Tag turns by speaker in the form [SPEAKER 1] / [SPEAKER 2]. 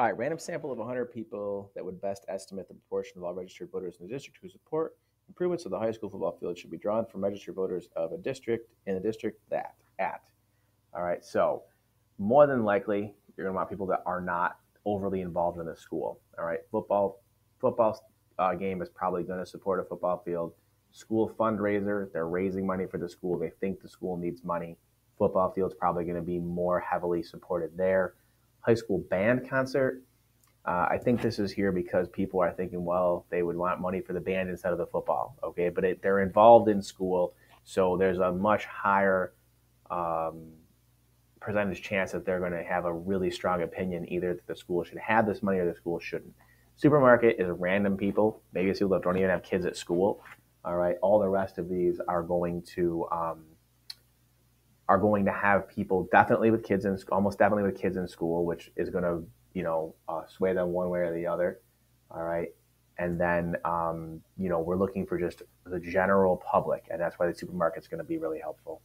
[SPEAKER 1] All right, random sample of 100 people that would best estimate the proportion of all registered voters in the district who support improvements of the high school football field should be drawn from registered voters of a district in a district that at. All right, so more than likely you're going to want people that are not overly involved in the school. All right, football football uh, game is probably going to support a football field. School fundraiser, they're raising money for the school. They think the school needs money. Football field's probably going to be more heavily supported there. High school band concert, uh, I think this is here because people are thinking, well, they would want money for the band instead of the football. Okay, but it, they're involved in school, so there's a much higher um, percentage chance that they're going to have a really strong opinion either that the school should have this money or the school shouldn't. Supermarket is random people. Maybe it's people that don't even have kids at school. All right. All the rest of these are going to um, are going to have people definitely with kids in almost definitely with kids in school, which is going to you know uh, sway them one way or the other. All right. And then um, you know we're looking for just the general public, and that's why the supermarket's going to be really helpful.